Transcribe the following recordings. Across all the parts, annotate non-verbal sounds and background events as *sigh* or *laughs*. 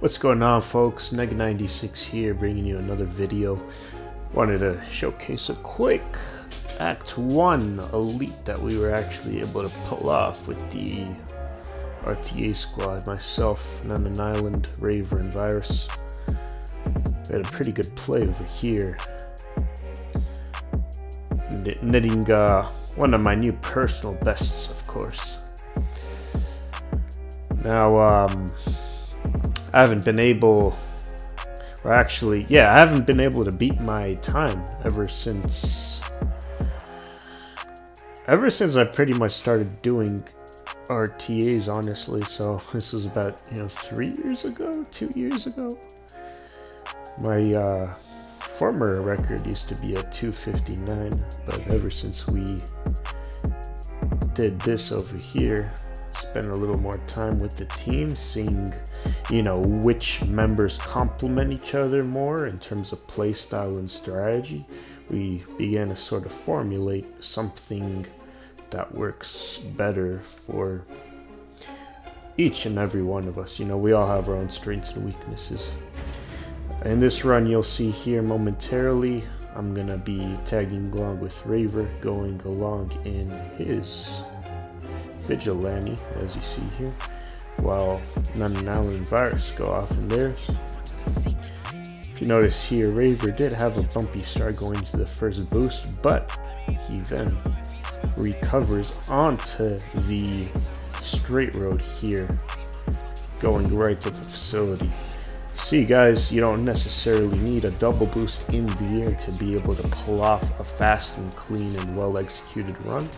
What's going on folks? Neg96 here bringing you another video. Wanted to showcase a quick Act 1 Elite that we were actually able to pull off with the RTA squad. Myself, Nunnan Island, Raver, and Virus. We had a pretty good play over here. Netting uh, one of my new personal bests, of course. Now, um, I haven't been able, or actually, yeah, I haven't been able to beat my time ever since, ever since I pretty much started doing RTAs, honestly. So *laughs* this was about, you know, three years ago, two years ago. My uh, former record used to be at 259, but ever since we did this over here, spend a little more time with the team, seeing, you know, which members complement each other more in terms of play style and strategy. We began to sort of formulate something that works better for each and every one of us. You know, we all have our own strengths and weaknesses. In this run, you'll see here momentarily, I'm gonna be tagging along with Raver, going along in his Vigilante, as you see here, while Island Virus go off in theirs. If you notice here, Raver did have a bumpy start going to the first boost, but he then recovers onto the straight road here, going right to the facility. See guys, you don't necessarily need a double boost in the air to be able to pull off a fast and clean and well executed run.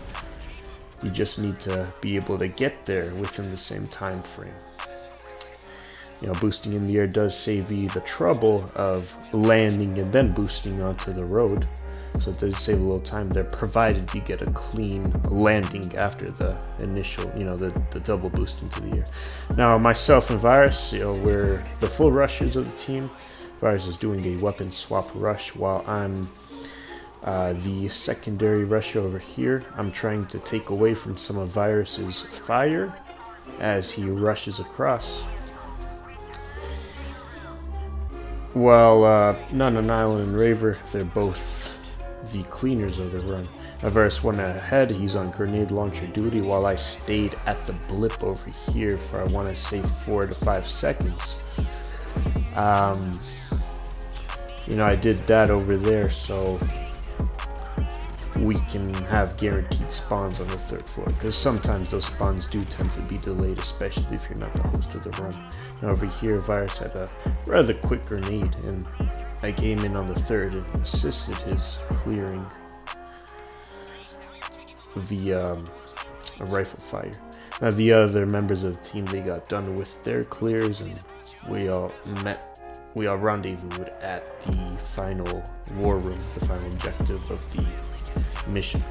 You just need to be able to get there within the same time frame. You know, boosting in the air does save you the trouble of landing and then boosting onto the road. So it does save a little time there, provided you get a clean landing after the initial, you know, the, the double boost into the air. Now, myself and Virus, you know, we're the full rushers of the team. Virus is doing a weapon swap rush while I'm uh, the secondary rusher over here, I'm trying to take away from some of Virus's fire as he rushes across. While uh, Nunnan Island and Raver, they're both the cleaners of the run. Virus went ahead, he's on grenade launcher duty, while I stayed at the blip over here for, I want to say, four to five seconds. Um, you know, I did that over there, so we can have guaranteed spawns on the third floor because sometimes those spawns do tend to be delayed especially if you're not the host of the run now over here virus had a rather quick grenade and i came in on the third and assisted his clearing via um, rifle fire. Now the other members of the team they got done with their clears and we all met we all rendezvoused at the final war room the final objective of the mission.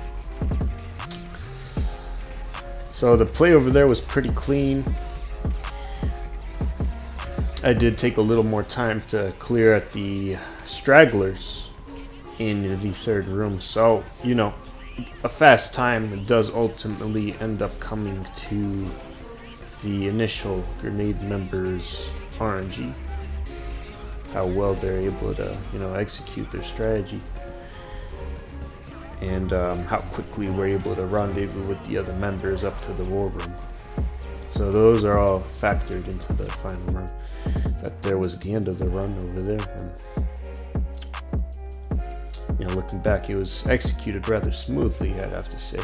So the play over there was pretty clean. I did take a little more time to clear at the stragglers in the third room. So, you know, a fast time does ultimately end up coming to the initial grenade members RNG. How well they're able to, you know, execute their strategy and um, how quickly we're able to rendezvous with the other members up to the war room. So those are all factored into the final run. That there was the end of the run over there. And, you know, looking back, it was executed rather smoothly, I'd have to say.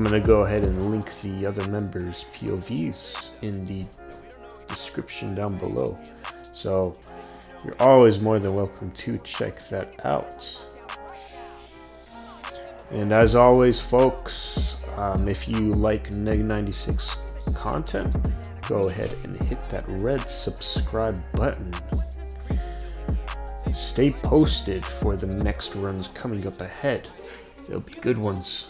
I'm going to go ahead and link the other members' POVs in the description down below. So you're always more than welcome to check that out. And as always, folks, um, if you like Neg96 content, go ahead and hit that red subscribe button. Stay posted for the next runs coming up ahead. They'll be good ones.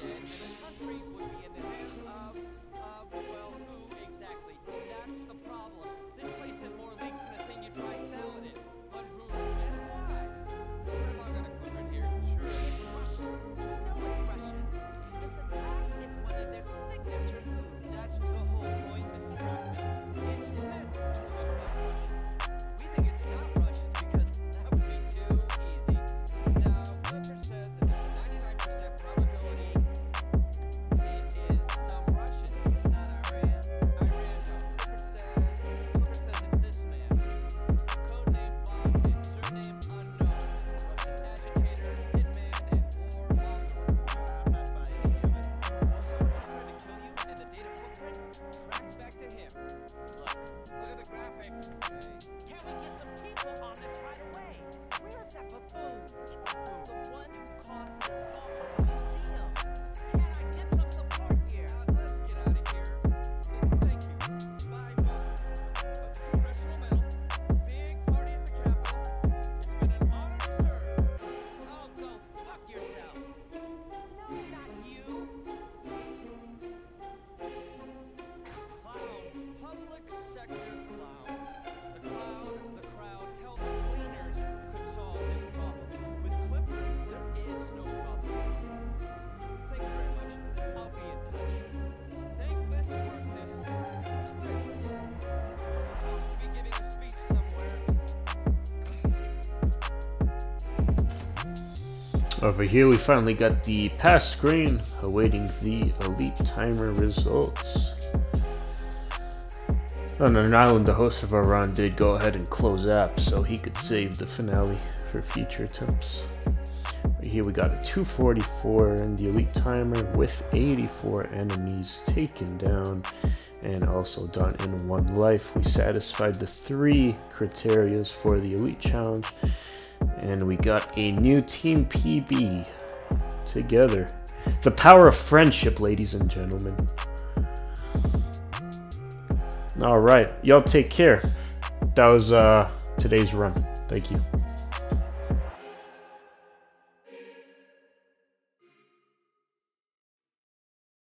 Look at the graphics. Over here we finally got the pass screen awaiting the elite timer results. On an island, the host of our run did go ahead and close app so he could save the finale for future attempts. Right here we got a 244 in the elite timer with 84 enemies taken down and also done in one life. We satisfied the three criterias for the elite challenge and we got a new team PB together. The power of friendship, ladies and gentlemen. All right, y'all take care. That was uh, today's run. Thank you.